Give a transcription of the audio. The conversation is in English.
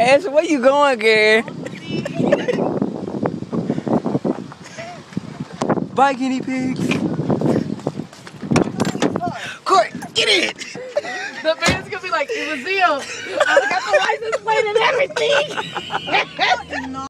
Ash, where you going, girl? Bye, guinea pigs. Court, get in. The man's gonna be like, it was Zeal. I got the license plate and everything.